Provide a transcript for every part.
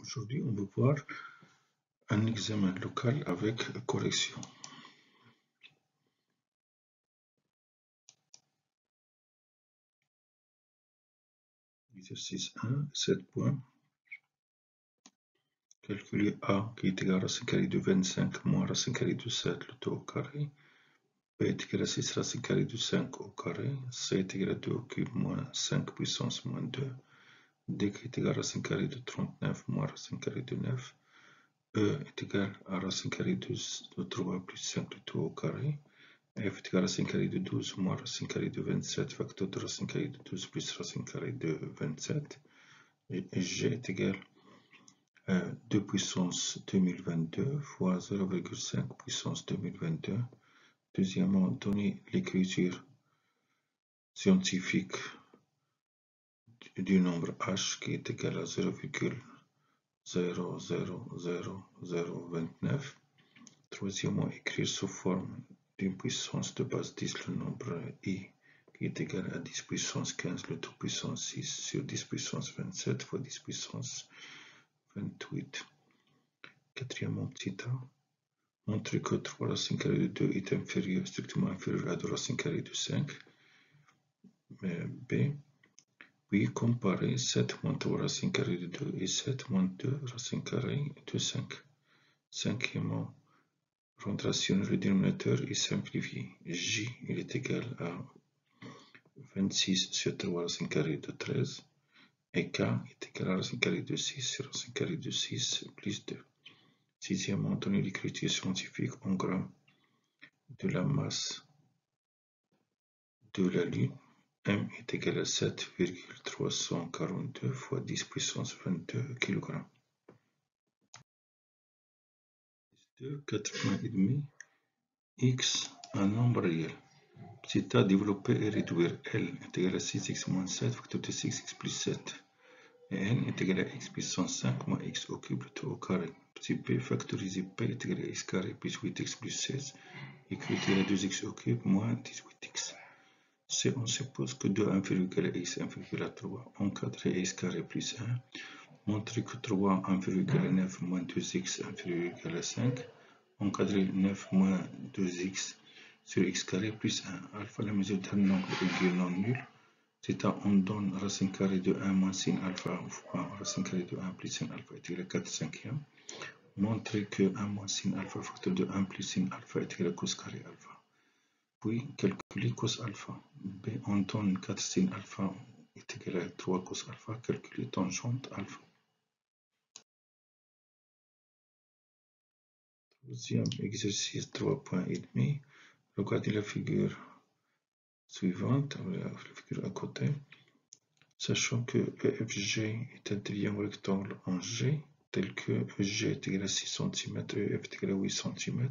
Aujourd'hui, on va voir un examen local avec correction. Exercice 1, 7 points. Calculer A qui est égal à racine carrée de 25 moins racine carrée de 7, le tout au carré. B est égal à 6 racine carrée de 5 au carré. C est égal à 2 au cube moins 5 puissance moins 2 d est égal à racine carrée de 39 moins racine carrée de 9. E est égal à racine carrée de 3 plus 5 le tout au carré. F est égal à racine carrée de 12 moins racine carrée de 27, facteur de racine carrée de 12 plus racine carrée de 27. Et G est égal à 2 puissance 2022 fois 0,5 puissance 2022. Deuxièmement, donner l'écriture scientifique du nombre h qui est égal à 0,00029. Troisièmement, écrire sous forme d'une puissance de base 10 le nombre i qui est égal à 10 puissance 15 le tout puissance 6 sur 10 puissance 27 fois 10 puissance 28. Quatrièmement, petit a. Montrer que 3 racine carrée de 2 est inférieur, strictement inférieur à 2 racine carrée de 5. B. Puis comparer 7 moins 3 racine carrée de 2 et 7 moins 2 racine carrée de 5. Cinquièmement, rendre le dénominateur et simplifier. J est égal à 26 sur 3 racine carrée de 13 et K est égal à racine carrée de 6 sur racine carrée de 6 plus 2. Sixièmement, donner l'écriture scientifique en grammes de la masse de la Lune M est égal à 7,342 fois 10 puissance 22 kg. 2, 4 points et demi. X, un nombre réel. Petit a, développer et réduire. L est égal à 6x moins 7, facteur de 6x plus 7. Et N est égal à x puissance 5 moins x au cube, tout au carré. Petit p, factoriser p est égal à x carré plus 8x plus 16. Écrit à 2x au cube moins 18x. Si on suppose que 2 inférieur à x inférieur à 3, encadrer x carré plus 1, montrer que 3 inférieur à 9 moins 2x inférieur à 5, encadrer 9 moins 2x sur x carré plus 1. Alpha, la mesure d'un angle aigu non nul. Theta, on donne racine carrée de 1 moins sin alpha fois racine carrée de 1 plus sin alpha est égal à 4 cinquièmes. Montrer que 1 moins sin alpha facteur de 1 plus sin alpha est égal à cos carré alpha. Puis calculer cos alpha. B, on donne 4 sin alpha est égal à 3 cos alpha. Calculer tangente alpha. Troisième exercice 3.5. Regardez la figure suivante, la figure à côté. Sachant que EFG est un triangle rectangle en G, tel que EG est égal à 6 cm EF est égal à 8 cm.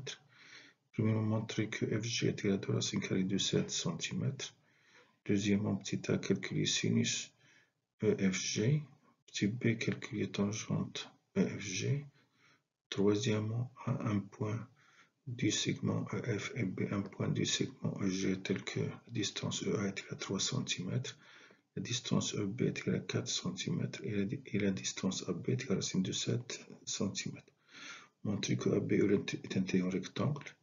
Premièrement, montrer que FG est égal à 2 racine carrée de 7 cm. Deuxièmement, petit a, calculer sinus EFG. Petit b, calculer tangente EFG. Troisièmement, à un point du segment EF et B, un point du segment EG tel que la distance EA est égale à 3 cm, la distance EB est égale à 4 cm et la, distance AB est égale à racine de 7 cm. Montrer que AB est un triangle rectangle.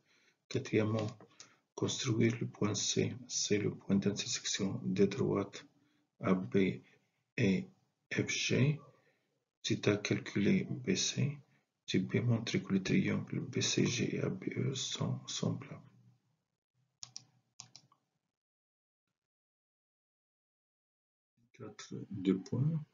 Quatrièmement, construire le point C. C'est le point d'intersection des droites AB et FG. C'est à calculer BC. J'ai bien montré que les triangles BCG et ABE sont semblables. Quatre, deux points.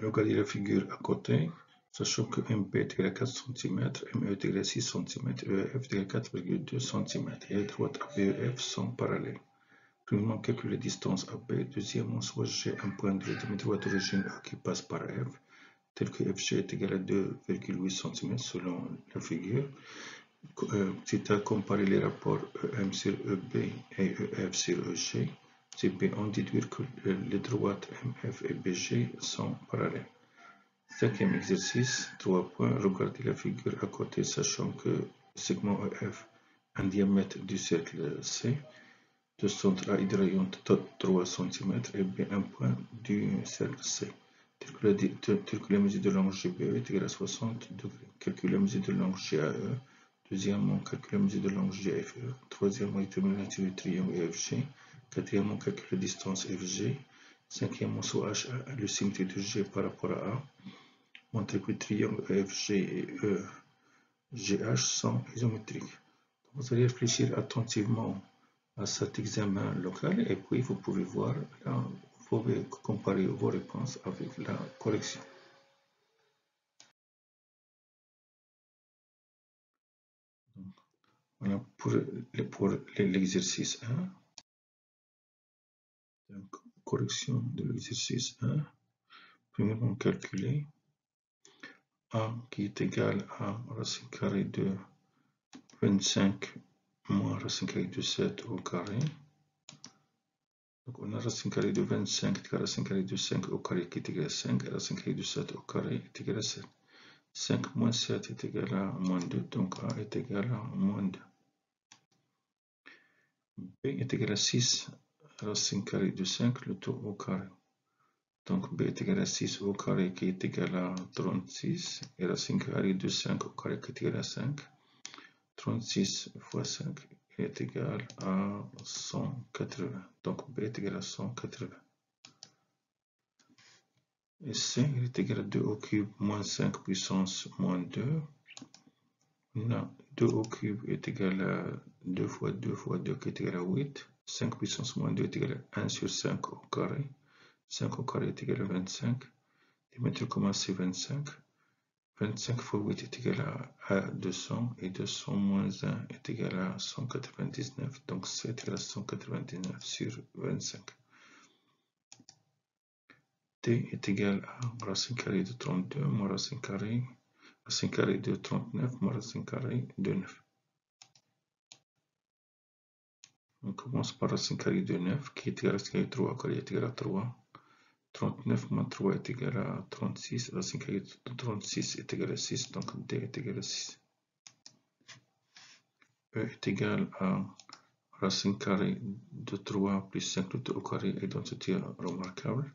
Regardez la figure à côté. Sachant que MP est égal à 4 cm, ME est égal à 6 cm, EF est égal à 4,2 cm et les droites ABEF sont parallèles. Premièrement, calculer la distance AB. Deuxièmement, soit j'ai un point de la droite d'origine E qui passe par F, tel que FG est égal à 2,8 cm selon la figure. À comparer les rapports EM sur EB et EF sur EG. C'est bien en déduire que les droites MF et BG sont parallèles. Cinquième exercice, 3 points. Regardez la figure à côté, sachant que segment EF un diamètre du cercle C, de centre A hydraion 3 cm et B un point du cercle C, calculer la mesure de l'angle GBE est égal à 60 degrés. Calculer la mesure de l'angle GAE. Deuxièmement, calculer la mesure de l'angle GFE. Troisièmement, déterminer la du triangle EFG. Quatrièmement, calculer la distance FG. Cinquièmement, soit H, le symétrie de G par rapport à A. Montrer que le triangle EFG et EGH sont isométriques. Vous allez réfléchir attentivement à cet examen local et puis vous pouvez voir là, pouvez comparer vos réponses avec la correction. voilà pour l'exercice 1. correction de l'exercice 1. Premièrement, calculer A qui est égal à racine carrée de 25 moins racine carrée de 7 au carré. Donc on a racine carrée de 25 égale racine carrée de 5 au carré qui est égal à 5 et racine carrée de 7 au carré est égal à 7. 5 moins 7 est égal à moins 2, donc A est égal à moins 2. B est égal à 6 racine carrée de 5, le tout au carré. Donc B est égal à 6 au carré qui est égal à 36 et racine carrée de 5 au carré qui est égal à 5. 36 fois 5 est égal à 180. Donc B est égal à 180. Et C est égal à 2 au cube moins 5 puissance moins 2. Non, 2 au cube est égal à 2 fois 2 fois 2 qui est égal à 8. 5 puissance moins 2 est égal à 1 sur 5 au carré. 5 au carré est égal à 25. Diamètre commun c'est 25. 25 fois 8 est égal à, 200 et 200 moins 1 est égal à 199. Donc 7 est égal à 199 sur 25. T est égal à racine carrée de 32 moins racine carrée, racine carrée de 39 moins racine carrée de 9. On commence par racine carrée de 9 qui est égal à racine carrée de 3 carré est égal à 3. 39 moins 3 est égal à 36. Racine carrée de 36 est égal à 6. Donc D est égal à 6. E est égal à racine carrée de 3 plus 5 au carré, identité remarquable.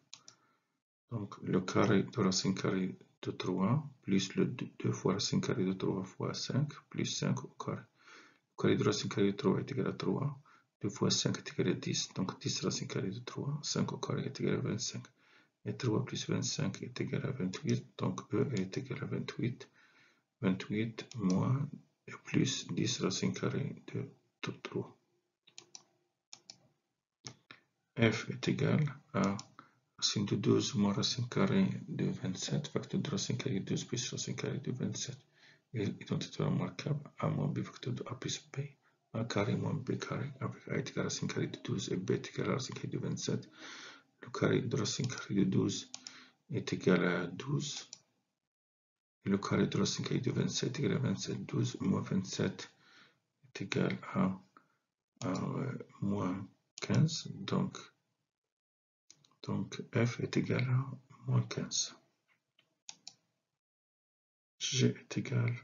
Donc le carré de racine carrée de 3 plus le 2 fois racine carrée de 3 fois 5 plus 5 au carré. Le carré de racine carrée de 3 est égal à 3. 2 fois 5 est égal à 10. Donc 10 racine carrée de 3. 5 au carré est égal à 25 et 3 plus 25 est égal à 28, donc E est égal à 28. 28 moins plus 10 racine carrée de 3. F est égal à racine de 12 moins racine carrée de 27, facteur de racine carrée de 12 plus racine carrée de 27. Et identité remarquable, A moins B facteur de A plus B, A carré moins B carré, avec A est égal à racine carrée de 12 et B est égal à racine carrée de 27 le carré de racine carrée de 12 est égal à 12. Et le carré de racine carrée de 27 est égal à 27. 12 moins 27 est égal à, moins 15. Donc, donc F est égal à moins 15. G est égal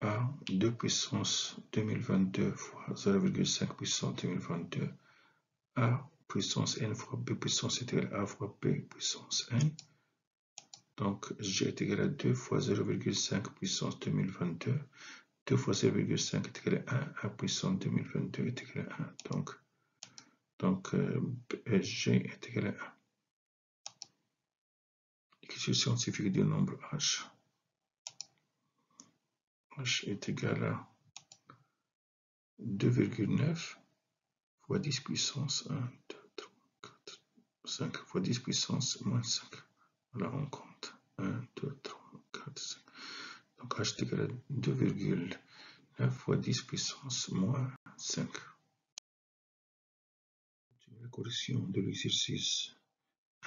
à 2 puissance 2022 fois 0,5 puissance 2022 à puissance n fois b puissance est égal à a fois b puissance n. Donc g est égal à 2 fois 0,5 puissance 2022. 2 fois 0,5 est égal à 1, a puissance 2022 est égal à 1. Donc, donc euh, g est égal à 1. Écriture scientifique du nombre h. h est égal à 2,9 fois 10 puissance 1, 2, 5 fois 10 puissance moins 5. Là, on compte 1, 2, 3, 4, 5. Donc h est égal à 2,9 fois 10 puissance moins 5. La correction de l'exercice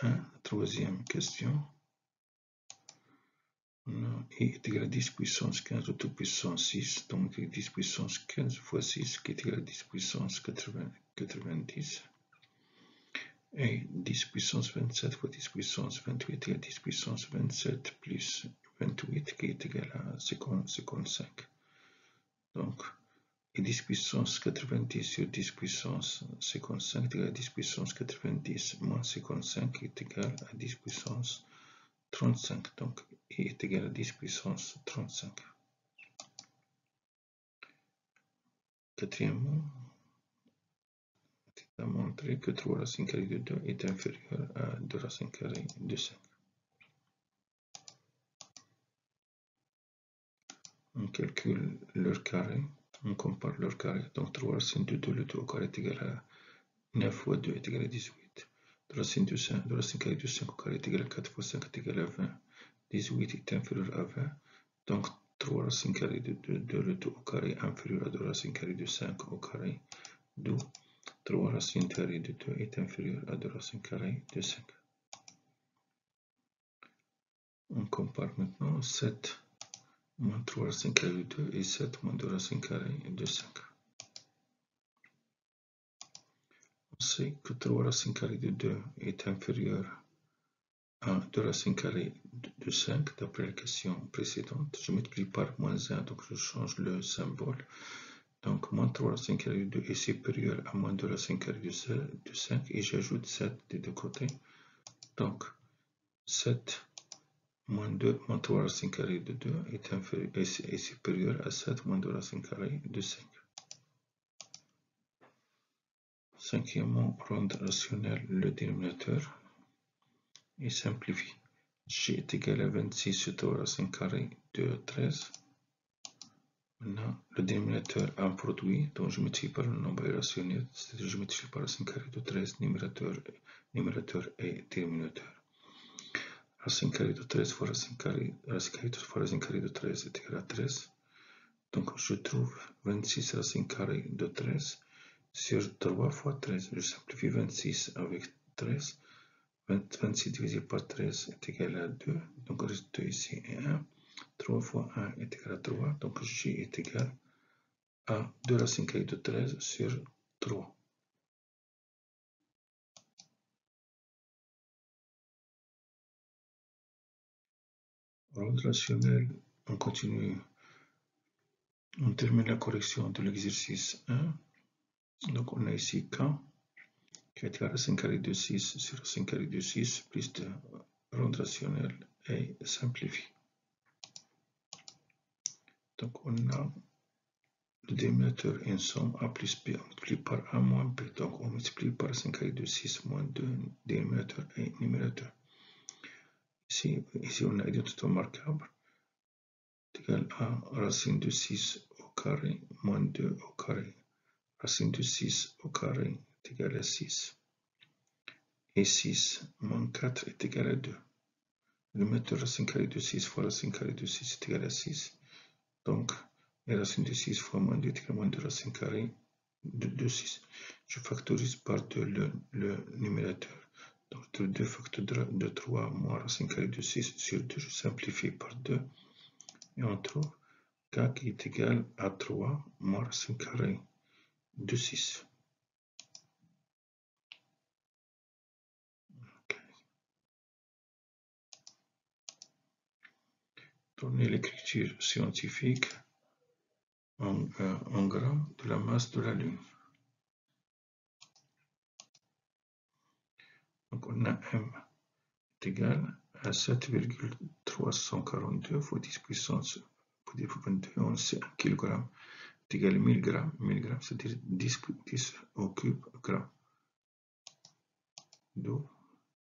1, troisième question. I est à 10 puissance 15 tout puissance 6, donc 10 puissance 15 fois 6 qui est égal à 10 puissance 80, 90 et 10 puissance 27 fois 10 puissance 28 égale 10 puissance 27 plus 28 qui est égal à 55. Donc, et 10 puissance 90 sur 10 puissance 55 est égal à 10 puissance 90 moins 55 est égal à 10 puissance 35. Donc, I est égal à 10 puissance 35. Quatrièmement, a montré que 3 racines carrées de 2 est inférieur à 2 racines carrées de 5. On calcule leur carré, on compare leur carré. Donc 3 racines de 2, le 2 au carré est égal à 9 fois 2 est égal à 18. 2 racines de 5, 2 racines carrées de 5 au carré est égal à 4 fois 5 est égal à 20. 18 est inférieur à 20. Donc 3 racines carrées de 2, 2 le 2 au carré inférieur à 2 racines carrées de 5 au carré. D'où 3 racines carrées de 2 est inférieur à 2 racines carrées de 5. On compare maintenant 7 moins 3 racines carrées de 2 et 7 moins 2 racines carrées de 5. On sait que 3 racines carrées de 2 est inférieur à 2 racines carrées de 5 d'après la question précédente. Je multiplie par moins 1, donc je change le symbole. Donc moins 3 racines carrées de 2 est supérieur à moins 2 racines carrées de 5 et j'ajoute 7 des deux côtés. Donc 7 moins 2 moins 3 racines carrées de 2 est, inférieur, est, supérieur à 7 moins 2 racines carrées de 5. Cinquièmement, rendre rationnel le dénominateur et simplifie. G est égal à 26 sur 3 racines carrées de 13. Maintenant, le dénominateur un produit, donc je multiplie par le nombre irrationnel, c'est-à-dire je multiplie par racine carrée de 13, numérateur, numérateur et dénominateur. Racine carrée de 13 fois racine racine carrée fois racine carrée de 13 est égal à 13. Donc je trouve 26 racine carrée de 13 sur 3 fois 13. Je simplifie 26 avec 13. 26 divisé par 13 est égal à 2. Donc le résultat ici est 1. 3 fois 1 est égal à 3. Donc J est égal à 2 racine carrée de 13 sur 3. Rendre rationnel, on continue. On termine la correction de l'exercice 1. Donc on a ici K qui est égal à racine carrée de 6 sur racine carrée de 6 plus de rendre rationnel et simplifie. Donc on a le dénominateur en somme A plus B, on multiplie par A moins B. Donc on multiplie par racine carrée de 6 moins 2 dénominateur et numérateur. Ici, on a identité marquable égal à racine de 6 au carré moins 2 au carré. Racine de 6 au carré est égal à 6. Et 6 moins 4 est égal à 2. Le metteur racine carrée de 6 fois racine carrée de 6 est égal à 6. Donc, la racine de 6 fois moins 2 est égal à moins 2 racine carrée de, 6. Je factorise par 2 le, numérateur. Donc, 2 facteurs de 3 moins racine carrée de 6 sur 2, je simplifie par 2. Et on trouve k qui est égal à 3 moins racine carrée de 6. Tourner l'écriture scientifique en, euh, grammes de la masse de la Lune. Donc on a M est égal à 7,342 fois 10 puissance fois 10 22, on sait 1 kg est égal à 1000 grammes, 1000 grammes c'est-à-dire 10, 10 au cube gramme. Donc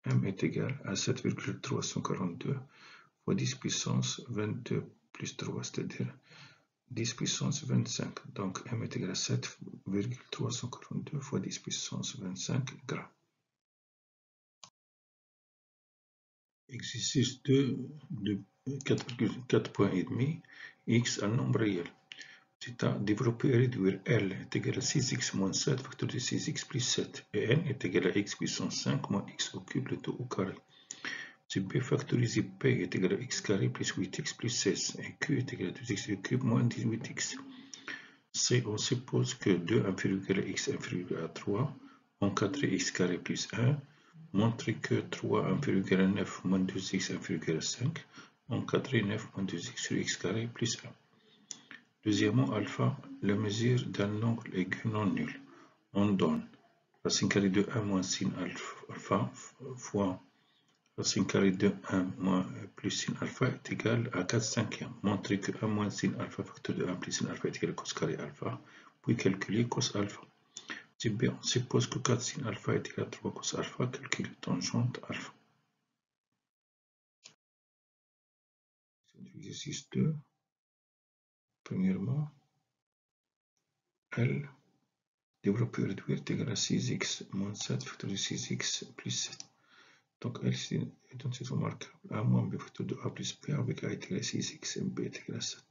M est égal à 7,342 fois 10 puissance 22 plus 3, c'est-à-dire 10 puissance 25. Donc M est égal à 7,342 fois 10 puissance 25 grammes. Exercice 2 de 4,4 points et demi, x un nombre réel. C'est à développer et réduire L est égal à 6x moins 7 facteur de 6x plus 7 et N est égal à x puissance 5 moins x au cube le tout au carré. Si B factorisé P est égal à x carré plus 8x plus 16 et Q est égal à 2x cube moins 18x. C, on suppose que 2 inférieur à x inférieur à 3 encadré x carré plus 1 montrer que 3 inférieur à 9 moins 2x inférieur à 5 encadré 9 moins 2x sur x carré plus 1. Deuxièmement, alpha, la mesure d'un angle aigu non nul. On donne racine carrée de 1 moins sin alpha fois racine carrée de 1 moins plus sin alpha est égal à 4 cinquièmes. Montrer que 1 moins sin alpha facteur de 1 plus sin alpha est égal à cos carré alpha, puis calculer cos alpha. Si B, on suppose que 4 sin alpha est égal à 3 cos alpha, calculer tangente alpha. Exercice 2. Premièrement, L développer réduire est égal à 6x moins 7 facteur de 6x plus 7. Donc L c'est remarquable. A moins B facteur de A plus B avec A est égal à 6x et B est égal à 7.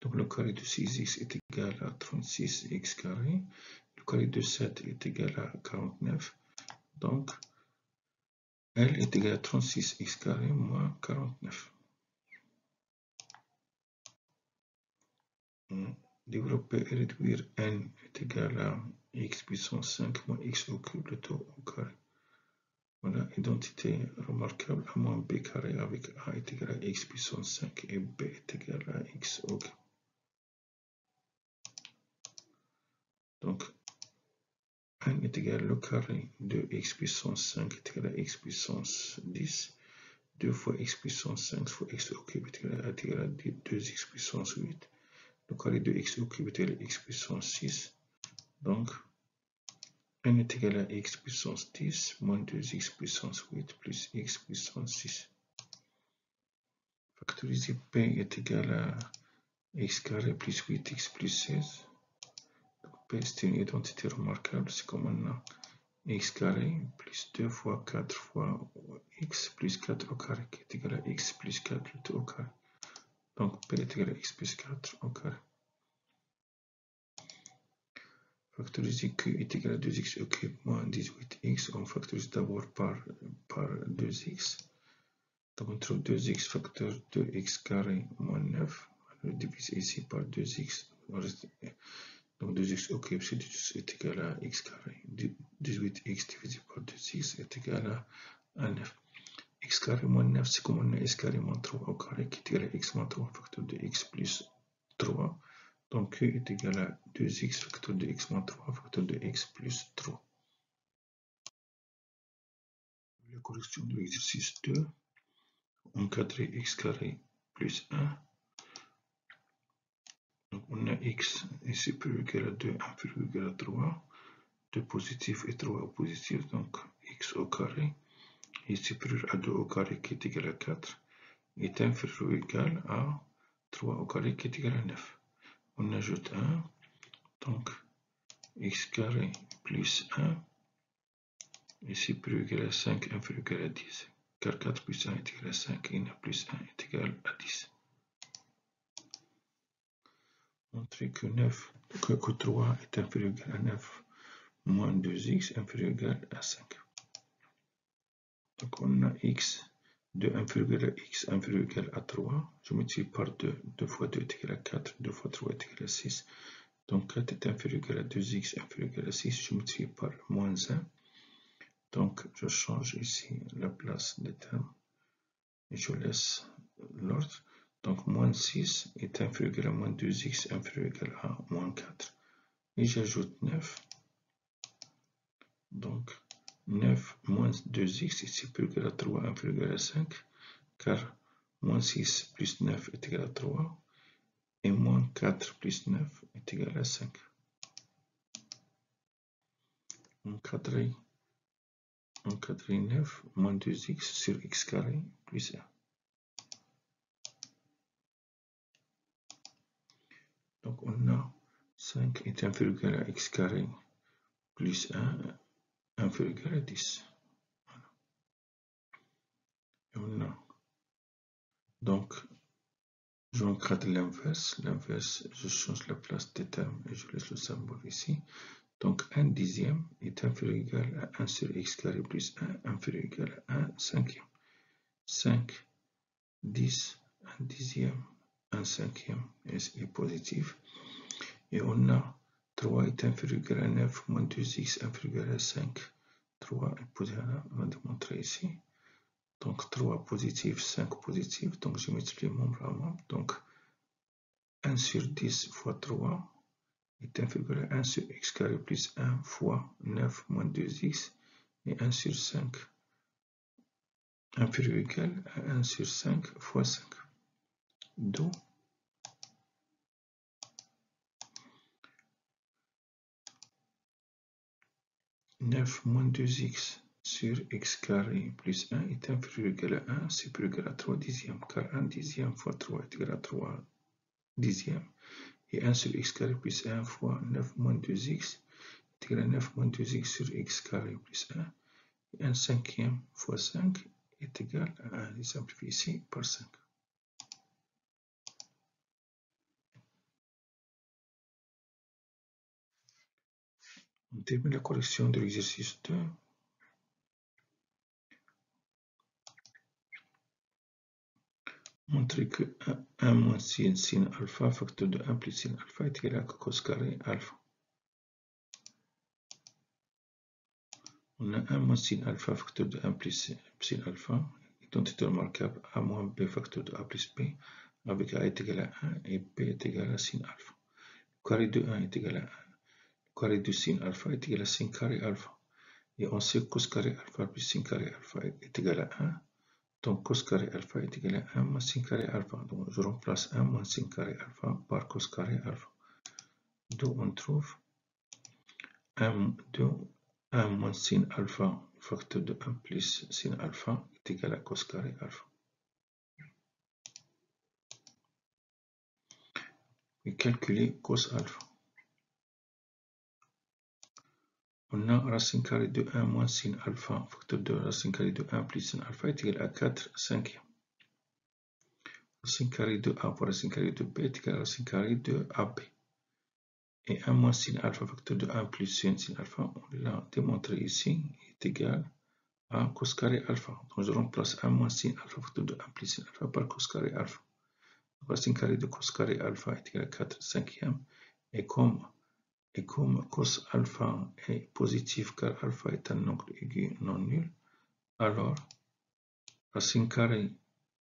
Donc le carré de 6x est égal à 36x carré. Le carré de 7 est égal à 49. Donc L est égal à 36x carré moins 49. développer et réduire n est égal à x puissance 5 moins x au cube, le taux au carré. Voilà, identité remarquable, a moins b carré avec a est égal à x puissance 5 et b est égal à x au cube. Donc, n est égal à le carré de x puissance 5 est égal à x puissance 10. 2 fois x puissance 5 fois x au cube est égal à, est égal à 2x puissance 8 le carré de x au cube est égal à x puissance 6. Donc, n est égal à x puissance 10 moins 2x puissance 8 plus x puissance 6. Factoriser p est égal à x carré plus 8x plus 16. Donc, p c'est une identité remarquable, c'est comme on a x carré plus 2 fois 4 fois x plus 4 au carré qui est égal à x plus 4 au carré. Donc P est égal à x plus 4 au carré. Factoriser Q est égal à 2x au cube moins 18x. On factorise d'abord par, par 2x. Donc on trouve 2x facteur 2x carré moins 9. On le divise ici par 2x. Donc 2x au cube est égal à x carré. 18x divisé par 2x est égal à 9 x carré moins 9, c'est comme on a x carré moins 3 au carré qui est égal à x moins 3 facteur de x plus 3. Donc Q est égal à 2x facteur de x moins 3 facteur de x plus 3. La correction de l'exercice 2, encadrer x carré plus 1. Donc on a x ici plus égal à 2, inférieur égal à 3. 2 positif et 3 positif, donc x au carré est supérieur à 2 au carré qui est égal à 4 est inférieur ou égal à 3 au carré qui est égal à 9. On ajoute 1, donc x carré plus 1 est supérieur ou égal à 5 inférieur égal à 10. Car 4 plus 1 est égal à 5 et 9 plus 1 est égal à 10. Montrer que 9, que, que 3 est inférieur égal à 9 moins 2x inférieur égal à 5. Donc on a x de inférieur à x inférieur égal à 3. Je multiplie par 2. 2 fois 2 est égal à 4. 2 fois 3 est égal à 6. Donc 4 est inférieur à 2x inférieur à 6. Je multiplie par moins 1. Donc je change ici la place des termes. Et je laisse l'ordre. Donc moins 6 est inférieur à moins 2x inférieur à moins 4. Et j'ajoute 9. Donc 9 moins 2x est égal à 3 inférieur égal à 5, car moins 6 plus 9 est égal à 3, et moins 4 plus 9 est égal à 5. Encadrer, encadrer 9 moins 2x sur x carré plus 1. Donc on a 5 est inférieur à x carré plus 1 inférieur égal à 10. Voilà. Et on a donc j'encadre l'inverse. L'inverse, je change la place des termes et je laisse le symbole ici. Donc 1 dixième est inférieur égal à 1 sur x carré plus 1 inférieur égal à 1 cinquième. 5, 10, 1 dixième, 1 cinquième est positif. Et on a 3 est inférieur à 9 moins 2x inférieur à 5. 3 est positif, on va démontrer ici. Donc 3 positif, 5 positif, donc je multiplie membre à. Donc 1 sur 10 fois 3 est inférieur à 1 sur x carré plus 1 fois 9 moins 2x et 1 sur 5 inférieur à 1 sur 5 fois 5. Donc, 9 moins 2x sur x carré plus 1 est inférieur ou égal à 1, c'est plus égal à 3 dixièmes, car 1 dixième fois 3 est égal à 3 dixièmes. Et 1 sur x carré plus 1 fois 9 moins 2x est égal à 9 moins 2x sur x carré plus 1. Et 1 cinquième fois 5 est égal à 1. Je simplifie ici par 5. On termine la correction de l'exercice 2. Montrer que 1 moins sin, sin alpha, facteur de 1 plus sin alpha est égal à cos carré alpha. On a 1 moins sin alpha, facteur de 1 plus sin alpha, identité remarquable a moins b, facteur de a plus b, avec a est égal à 1 et b est égal à sin alpha. Carré de 1 est égal à 1. Carré de sin alpha est égal à sin carré alpha. Et on sait que cos carré alpha plus sin carré alpha est égal à 1. Donc cos carré alpha est égal à 1 moins sin carré alpha. Donc je remplace 1 moins sin carré alpha par cos carré alpha. D'où on trouve 1, 2, 1 moins sin alpha, facteur de 1 plus sin alpha est égal à cos carré alpha. Et calculer cos alpha. On a racine carrée de 1 moins sin alpha, facteur de racine carrée de 1 plus sin alpha est égal à 4 cinquièmes. Racine carrée de a pour racine carrée de b est égal à racine carrée de ab. Et 1 moins sin alpha, facteur de 1 plus sin sin alpha, on l'a démontré ici, est égal à cos carré alpha. Donc je remplace 1 moins sin alpha, facteur de 1 plus sin alpha par cos carré alpha. Racine carrée de cos carré alpha est égal à 4 cinquièmes. Et comme et comme cos alpha est positif car alpha est un angle aigu non nul, alors racine carrée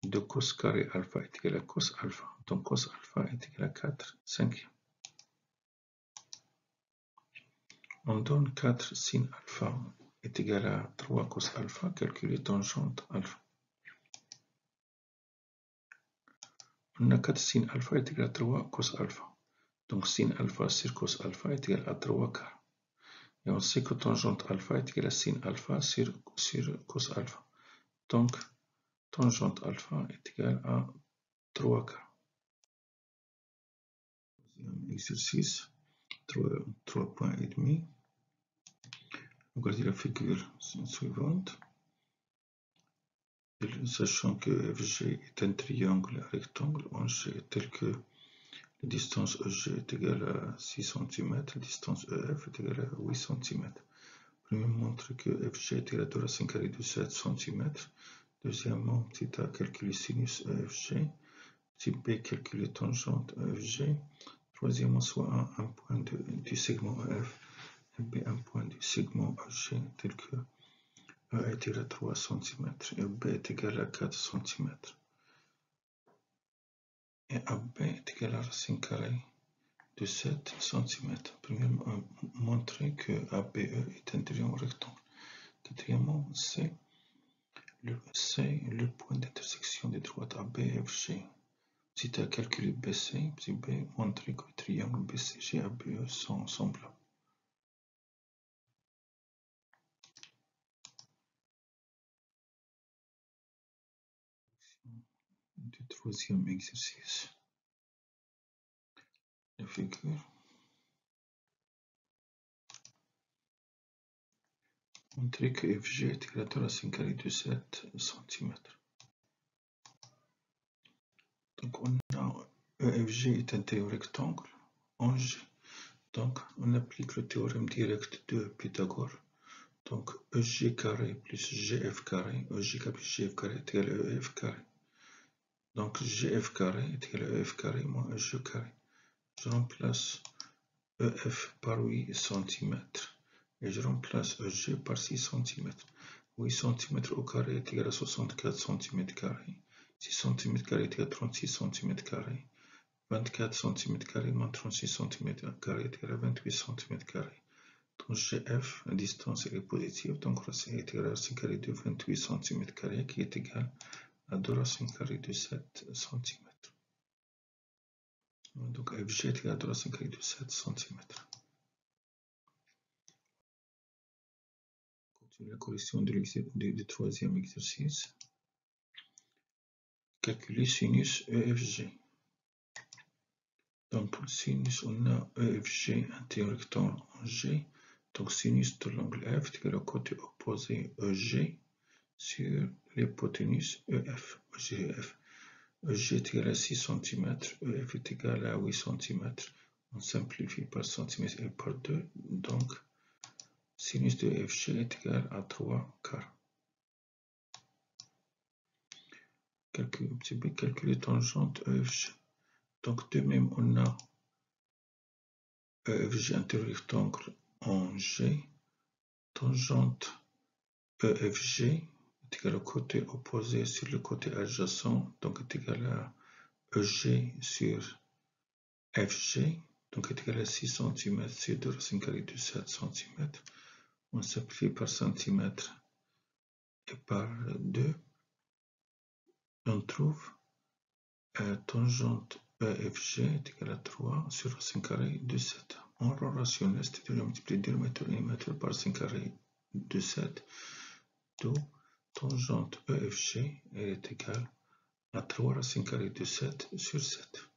de cos carré alpha est égal à cos alpha. Donc cos alpha est égal à 4 cinquièmes. On donne 4 sin alpha est égal à 3 cos alpha, calculer tangente alpha. On a 4 sin alpha est égal à 3 cos alpha. Donc sin alpha sur cos alpha est égal à 3 quarts. Et on sait que tangente alpha est égal à sin alpha sur, cos alpha. Donc tangente alpha est égal à 3 quarts. Deuxième exercice, 3, 3 points et demi. Regardez la figure suivante. Sachant que FG est un triangle rectangle, sait tel que distance EG est égale à 6 cm, distance EF est égale à 8 cm. Premièrement, montre que FG est égal à 2 racine carrée de 7 cm. Deuxièmement, petit a calculer sinus EFG. Petit b calculer tangente EFG. Troisièmement, soit un, un point du segment EF et b un point du segment EG tel que E est égal à 3 cm et B est égal à 4 cm et AB est égal à racine carrée de 7 cm. Premièrement, montrer que ABE est un triangle rectangle. Quatrièmement, c'est le, le point d'intersection des droites AB et FG. Si tu as calculé BC, si B, montrer que le triangle BCG et ABE sont semblables. du troisième exercice. La figure. Montrer que FG est égal à racine carrée de 7 cm. Donc on a EFG est un théorème rectangle en G. Donc on applique le théorème direct de Pythagore. Donc EG carré plus GF carré, EG carré plus GF carré égal EF carré. Donc GF carré est égal à EF carré moins EG carré. Je remplace EF par 8 cm et je remplace EG par 6 cm. 8 cm au carré est égal à 64 cm carré. 6 cm carré est égal à 36 cm carré. 24 cm moins 36 cm est égal à 28 cm Donc GF, la distance est positive, donc racine est égal à racine carrée de 28 cm qui est égal 2 racines carrées de 7 cm. Donc FG est 2 racines carrées de 7 cm. Continue la correction du troisième exercice. Calculer sinus EFG. Donc pour le sinus, on a EFG, un rectangle en G. Donc sinus de l'angle F est égal au côté opposé EG sur l'hypoténuse EF, EGF. EG est égal à 6 cm, EF est égal à 8 cm. On simplifie par centimètre et par 2. Donc sinus de EFG est égal à 3 quarts. calculer, calculer tangente EFG. Donc de même, on a EFG interrectangle en G, tangente EFG est égal au côté opposé sur le côté adjacent, donc est égal à EG sur FG, donc est égal à 6 cm sur 2 racines carrées de 7 cm. On simplifie par centimètre et par 2 on trouve euh, tangente EFG est égal à 3 sur racine carrée de 7. En rang rationnel, c'est-à-dire multiplier 2 mètres et mètres par racine carrée de 7, d'où tangente EFG est égale à 3 racine carrée de 7 sur 7.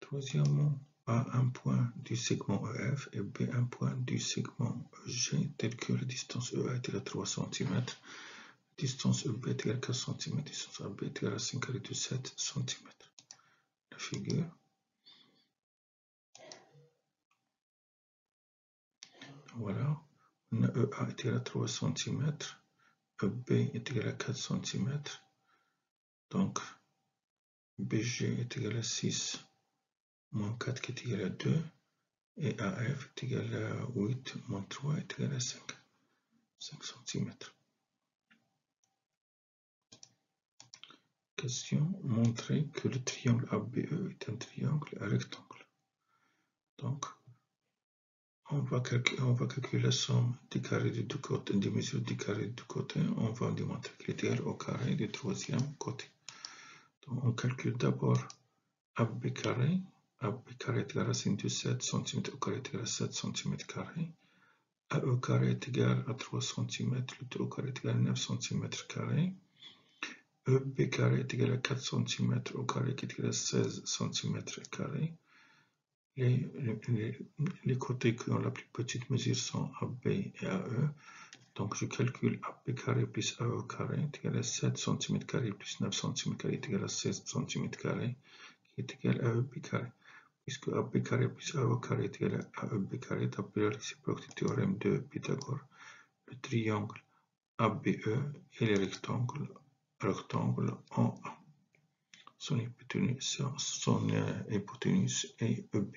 Troisièmement, A un point du segment EF et B un point du segment EG tel que la distance EA est égale à 3 cm, distance EB est égale à 4 cm, distance AB est égale à 5 carré de 7 cm. La figure. Voilà, on a EA est égal à 3 cm, EB est égal à 4 cm, donc BG est égal à 6 moins 4 qui est égal à 2 et AF est égal à 8 moins 3 est égal à 5, 5 cm. Question, montrer que le triangle ABE est un triangle rectangle. Donc, on va, calculer, la somme des carrés des deux côtés, des mesures des carrés des deux côtés. On va démontrer qu'il est égal au carré du troisième côté. Donc, on calcule d'abord AB carré AB carré est égal à racine de 7 cm au carré est égal à 7 cm carré. AE carré est égal à 3 cm, le tout au carré est égal à 9 cm carré. EB carré est égal à 4 cm au carré qui est égal à 16 cm carré. Les, côtés qui ont la plus petite mesure sont AB et AE. Donc je calcule AB carré plus AE carré est égal à 7 cm plus 9 cm carré est égal à 16 cm qui est égal à EB carré puisque AB carré plus AE carré est égal à AEB carré, d'après le réciproque du théorème de Pythagore, le triangle ABE et les rectangles, rectangle en A. Son hypoténuse, son hypoténuse est EB.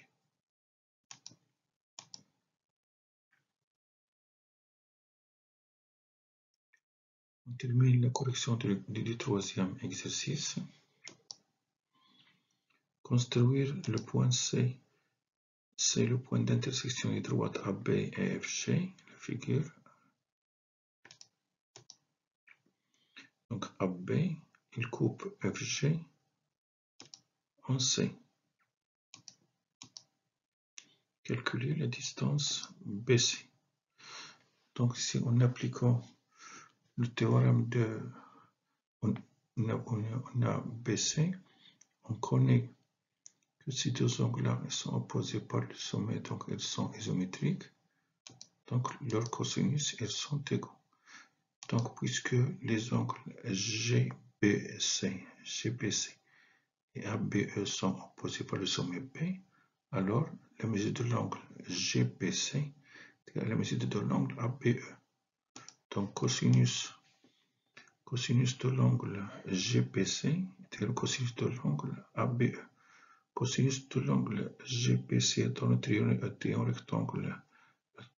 On termine la correction du, troisième exercice. Construire le point C. C'est le point d'intersection des droites AB et FG, la figure. Donc AB, il coupe FG en C. Calculer la distance BC. Donc si en appliquant le théorème de on a BC, on connaît que ces deux angles-là sont opposés par le sommet, donc ils sont isométriques. Donc leurs cosinus, ils sont égaux. Donc puisque les angles GBC, GBC et ABE sont opposés par le sommet B, alors la mesure de l'angle GBC est la mesure de l'angle ABE. Donc cosinus, cosinus de l'angle GBC est au cosinus de l'angle ABE. Cosinus de l'angle GBC dans le triangle rectangle,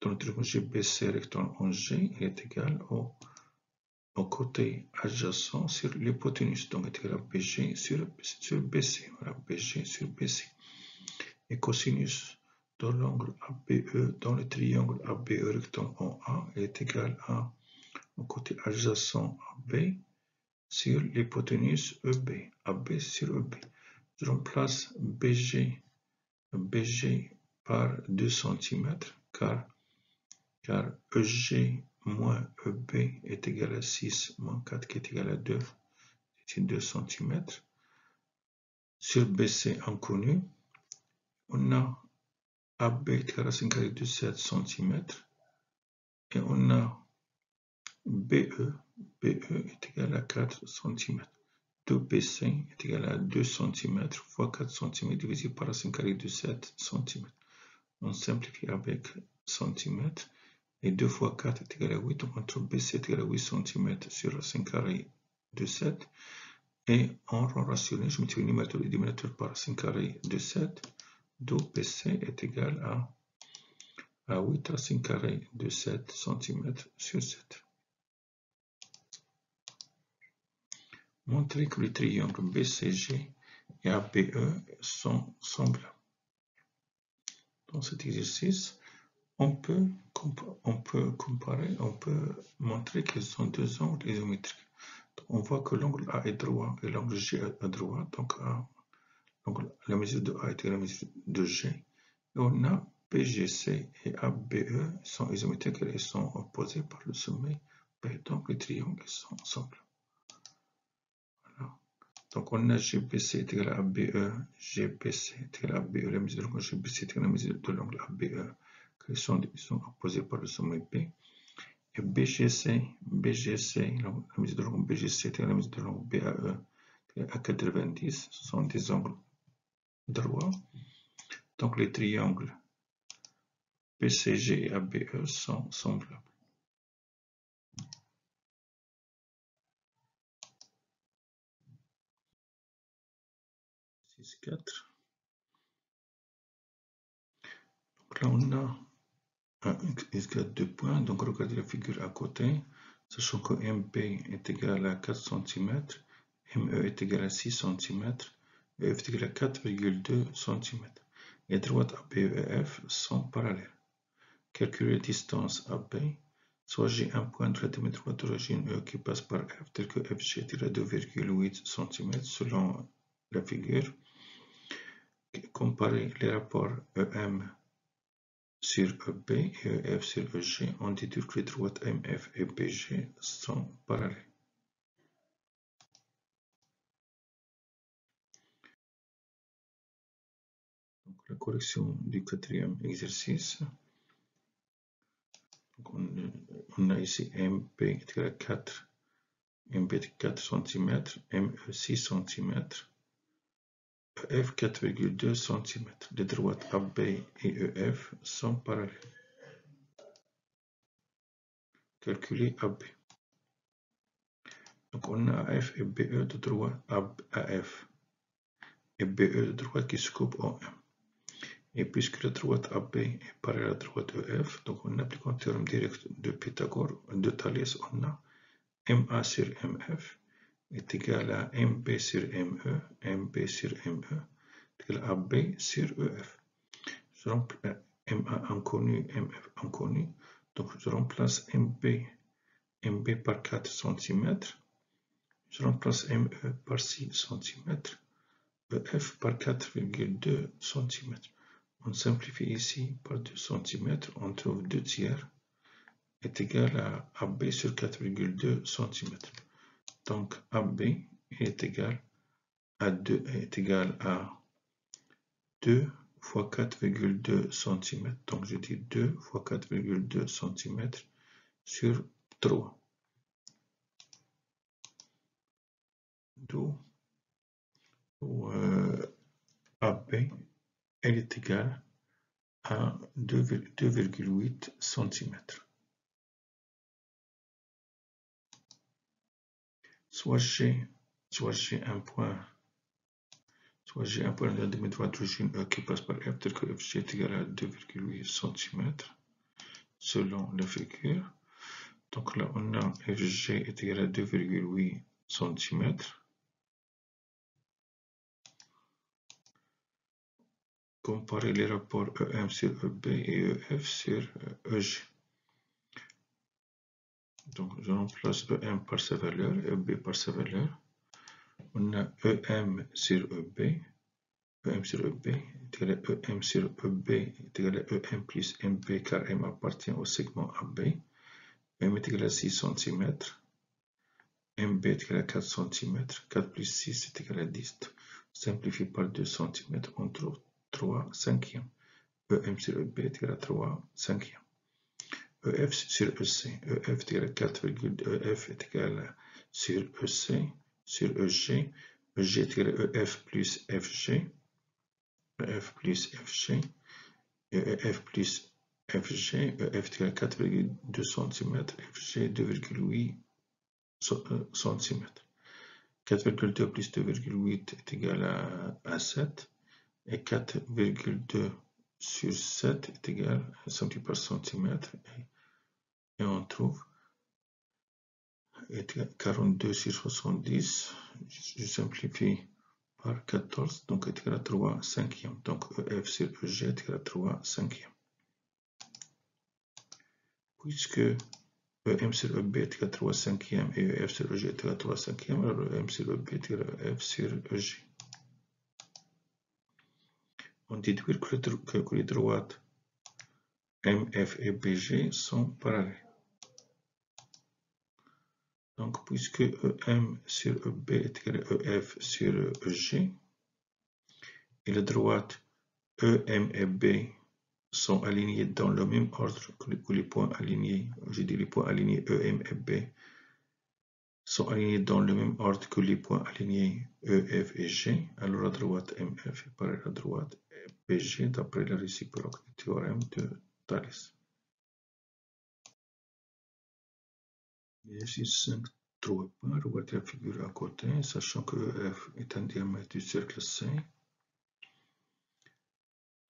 dans le triangle GBC rectangle en G est égal au au côté adjacent sur l'hypoténuse, donc est égal à BG sur, sur BC, voilà, BG sur BC. Et cosinus de l'angle ABE dans le triangle ABE rectangle en A est égal à, côté adjacent AB sur l'hypoténuse EB, AB sur EB. Je remplace BG, BG par 2 cm car, car EG moins EB est égal à 6 moins 4 qui est égal à 2, c'est 2 cm. Sur BC inconnu, on a AB est égal à 5 carré de 7 cm et on a BE, BE est égal à 4 cm. 2BC est égal à 2 cm fois 4 cm divisé par 5 carré de 7 cm. On simplifie avec cm et 2 fois 4 est égal à 8, donc on trouve BC est égal à 8 cm sur 5 carré de 7. Et en rang rationnel, je multiplie le numérateur et dénominateur par 5 carré de 7, d'où BC est égal à, à 8 racines carrées de 7 cm sur 7. Montrer que les triangles BCG et ABE sont semblables. Dans cet exercice, on peut, comparer, on peut montrer qu'ils sont deux angles isométriques. on voit que l'angle A est droit et l'angle G est droit. Donc, la mesure de A est la mesure de G. Et on a BGC et ABE sont isométriques et sont opposés par le sommet. Donc, les triangles sont ensemble. Donc, on a GBC est égal à ABE, GBC est égal à ABE, la mesure de l'angle GBC est égal à la mesure de l'angle ABE qui sont, sont opposés par le sommet P. Et BGC, BGC, la mesure de l'angle BGC est la mesure de l'angle BAE à 90, ce sont des angles droits. Donc les triangles BCG et ABE sont semblables. Donc là, on a un x égale 2 points. Donc, regardez la figure à côté. Sachant que MP est égal à 4 cm, ME est égal à 6 cm, et F est égal à 4,2 cm. Les droites AB et F sont parallèles. Calculer la distance AB. Soit j'ai un point de la demi-droite d'origine E qui passe par F, tel que FG est égal à 2,8 cm selon la figure. Comparer les rapports EM sur EB et EF sur EG, on déduit que les droites MF et BG sont parallèles. Donc, la correction du quatrième exercice. On, a ici MP égal à 4, MB 4 cm, ME 6 cm. EF 4,2 cm. Les droites AB et EF sont parallèles. Calculer AB. Donc on a AF et BE de droite AF et BE de droite qui se coupent en M. Et puisque la droite AB est parallèle à la droite EF, donc en appliquant le théorème direct de Pythagore, de Thalès, on a MA sur MF est égal à MB sur ME, MB sur ME, égal à B sur EF. Je remplace MA inconnu, MF inconnu, donc je remplace MB, MB par 4 cm, je remplace ME par 6 cm, EF par 4,2 cm. On simplifie ici par 2 cm, on trouve 2 tiers est égal à AB sur 4,2 cm. Donc AB est égal à 2 est égal à 2 fois 4,2 cm. Donc je dis 2 fois 4,2 cm sur 3. D'où euh, AB est égale à 2,8 cm. Soit j'ai soit un point soit j'ai un point de la demi-droite qui passe par F tel que Fg est égal à 2,8 cm selon la figure Donc là, on a FG est égal à 2,8 cm. Comparer les rapports EM sur EB et EF sur EG. Donc, je remplace EM par sa valeur, EB par sa valeur. On a EM sur EB. EM sur EB est égal à EM sur EB est égal à EM plus MB car M appartient au segment AB. M est égal à 6 cm. MB est égal à 4 cm. 4 plus 6 est égal à 10. Simplifié par 2 cm, on trouve 3 cinquièmes. EM sur EB est égal à 3 cinquièmes. EF sur EC. EF est égal à 4,2. EF est égal sur EC sur EG. EG EF plus FG. EF plus FG. EF plus FG. EF est égal à 4,2 cm. FG 2,8 cm. 4,2 plus 2,8 est égal à, 7. Et 4,2 sur 7 est égal à 100 par centimètre. Et, on trouve 42 sur 70. Je simplifie par 14, donc égal à 3 cinquièmes. Donc EF sur EG est égal à 3 cinquièmes. Puisque EM sur EB est égal à 3 cinquièmes et EF sur EG est à 3 cinquièmes, alors EM sur EB est à F sur EG. On déduit que les droites MF et BG sont parallèles. Donc, puisque EM sur EB est égal à EF sur EG, et les droites EM et B sont alignés dans le même ordre que les points alignés, je dis les points alignés EM et B sont alignés dans le même ordre que les points alignés EF et G, alors la droite MF est parallèle à droite BG d'après la réciproque du théorème de Thalès. Exercice 5, 3 points. Regardez la figure à côté, sachant que F est un diamètre du cercle C.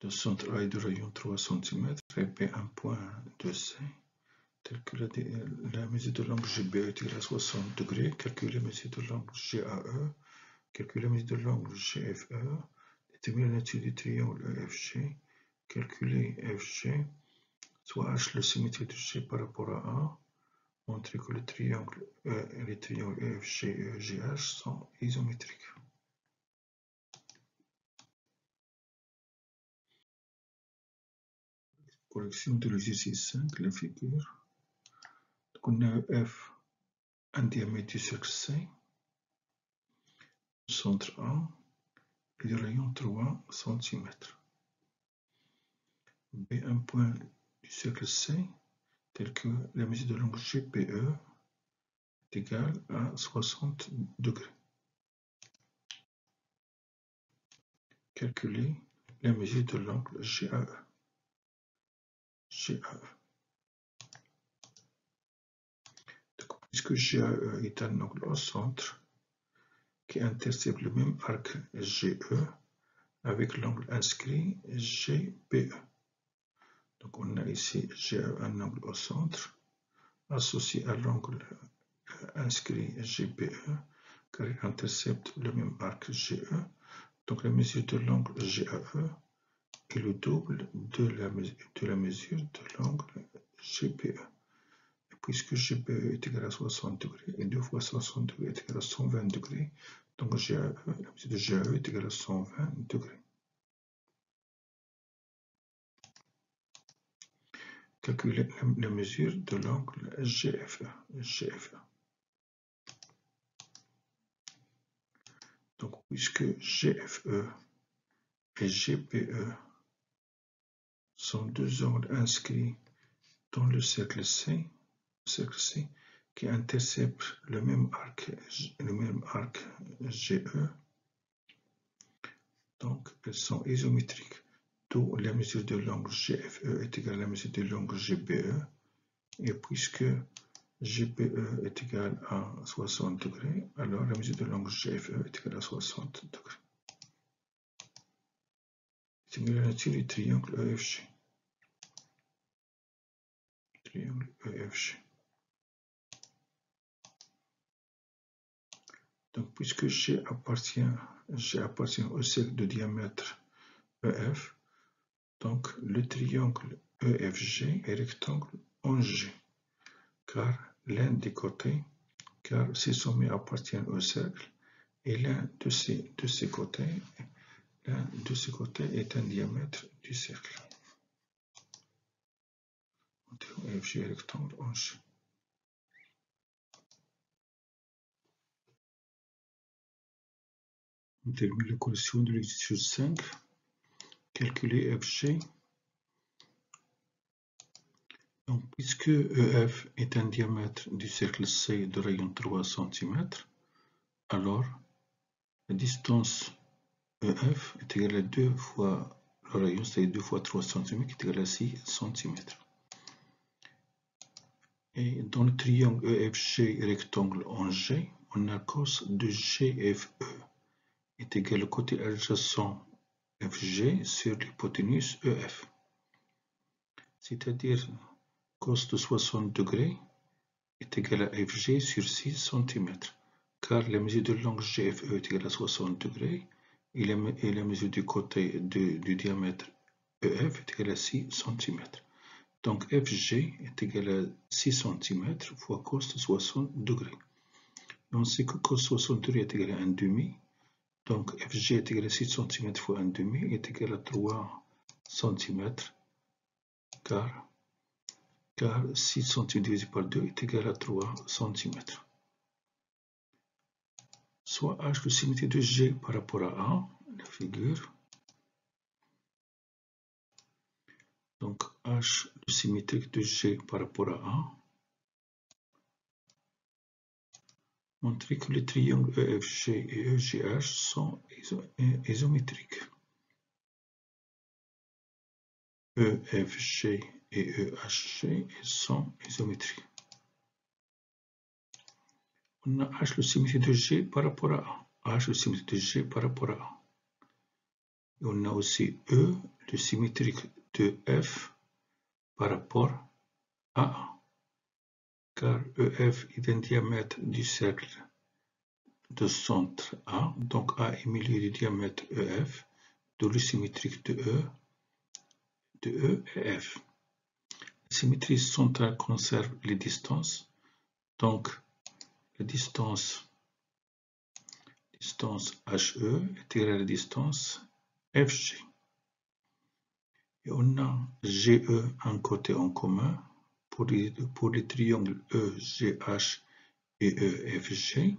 Le centre A est de rayon 3 cm et B un point de C. Tel que la, mesure de l'angle GB est à 60 degrés, calculer la mesure de l'angle GAE, calculer la mesure de l'angle GFE, déterminer la nature du triangle EFG, calculer FG, soit H la symétrie de G par rapport à A, montrer que le triangle E et les triangles EFG et EGH sont isométriques. Correction de l'exercice 5, la figure. Donc on a F, un diamètre du cercle C, centre A et du rayon 3 cm. B, un point du cercle C, tel que la mesure de l'angle GPE est égale à 60 degrés. Calculer la mesure de l'angle GAE. GAE. puisque GAE est un angle au centre qui intercepte le même arc GE avec l'angle inscrit GPE. Donc on a ici GE un angle au centre associé à l'angle inscrit GPE car il intercepte le même arc GE. Donc la mesure de l'angle GAE est le double de la, de la mesure de l'angle GPE. Et puisque GPE est égal à 60 degrés et 2 fois 60 degrés est égal à 120 degrés, donc GAE, la mesure de GAE est égale à 120 degrés. Calculer la mesure de l'angle GFE. Donc, puisque GFE et GPE sont deux angles inscrits dans le cercle C, cercle C qui interceptent le même arc, le même arc GE, donc elles sont isométriques la mesure de l'angle GFE est égale à la mesure de l'angle GBE. Et puisque GPE est égal à 60 degrés, alors la mesure de l'angle GFE est égale à 60 degrés. Simuler du triangle EFG. Triangle EFG. Donc, puisque G G appartient au cercle de diamètre EF, donc le triangle EFG est rectangle en G, car l'un des côtés, car ces sommets appartiennent au cercle, et l'un de ces, de côtés, l'un de ces côtés est un diamètre du cercle. EFG est rectangle en G. On termine la correction de l'exercice 5. Calculer FG. Donc, puisque EF est un diamètre du cercle C de rayon 3 cm, alors la distance EF est égale à 2 fois le rayon, c'est-à-dire 2 fois 3 cm, qui est égal à 6 cm. Et dans le triangle EFG rectangle en G, on a cos de GFE est égal au côté adjacent Sur l'hypoténuse EF. C'est-à-dire cos de 60 degrés est égal à FG sur 6 cm, car la mesure de l'angle GFE est égale à 60 degrés et la, mesure du côté du diamètre EF est égale à 6 cm. Donc FG est égal à 6 cm fois cos de 60 degrés. on sait que cos de 60 degrés est égal à 1 demi, donc Fg est égal à 6 cm fois 1 demi est égal à 3 cm car, car 6 cm divisé par 2 est égal à 3 cm. Soit H symétrie de G par rapport à A, la figure. Donc H de symétrique de G par rapport à A. montrer que les triangles EFG et EGH sont isométriques. EFG et EHG sont isométriques. On a H le symétrie de G par rapport à A. H le symétrie de G par rapport à A. Et on a aussi E le symétrique de F par rapport à A EF est un diamètre du cercle de centre A, donc A est milieu du diamètre EF, de symétrique de E, de E et F. La symétrie centrale conserve les distances, donc la distance, distance HE est égale à la distance FG. Et on a GE un côté en commun, pour les, triangles EGH et EFG.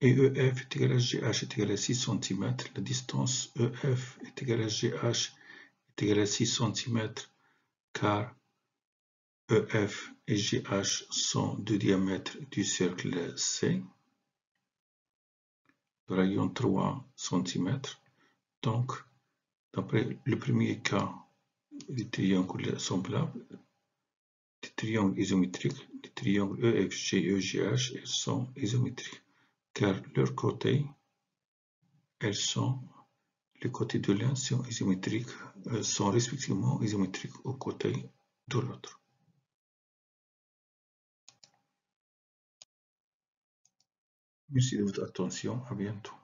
Et EF est égal à GH est égal à 6 cm. La distance EF est égale à GH est égale à 6 cm car EF et GH sont deux diamètres du cercle C de rayon 3 cm. Donc, d'après le premier cas, les triangles semblables, triangles isométriques, les triangles EFG et EGH, elles sont isométriques, car leurs côtés, elles sont, les côtés de l'un sont isométriques, euh, sont respectivement isométriques aux côtés de l'autre. Merci de votre attention, à bientôt.